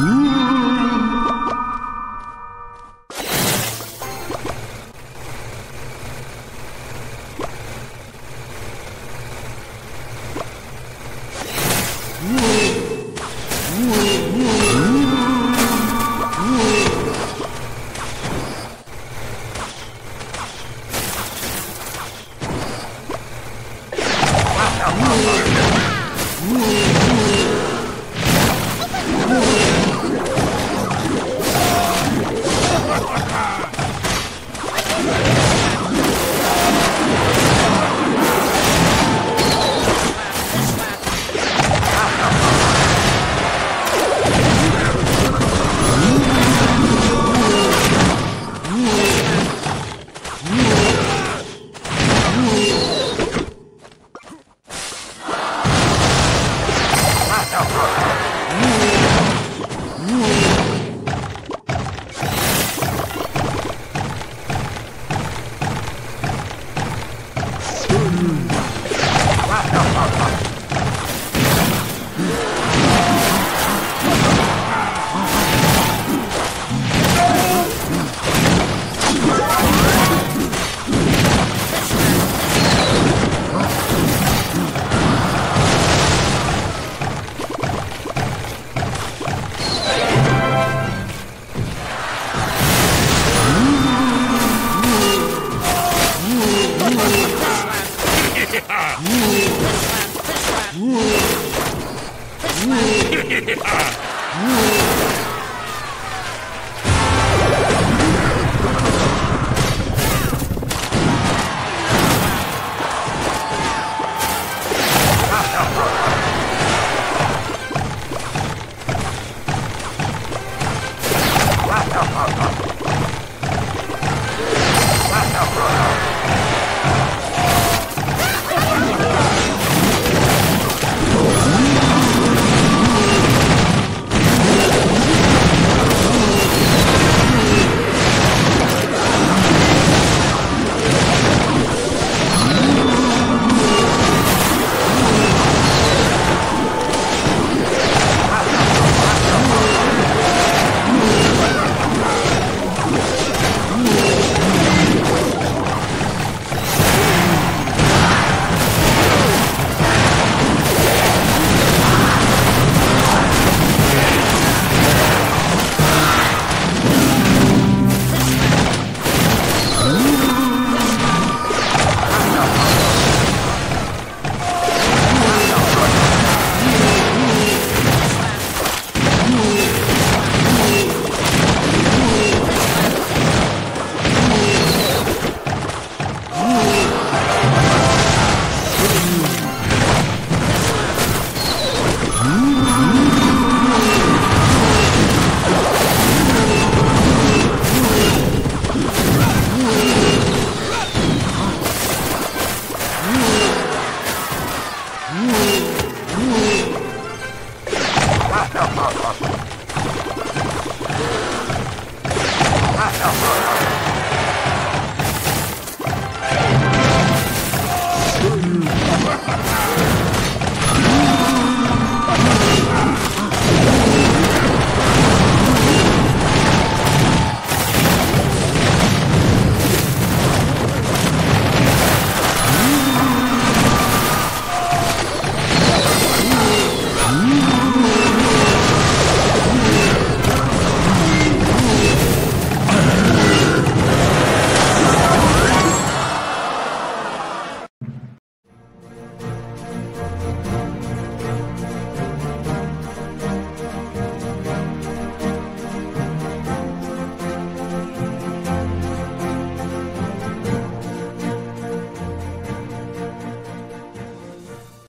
Ooh. you. Fish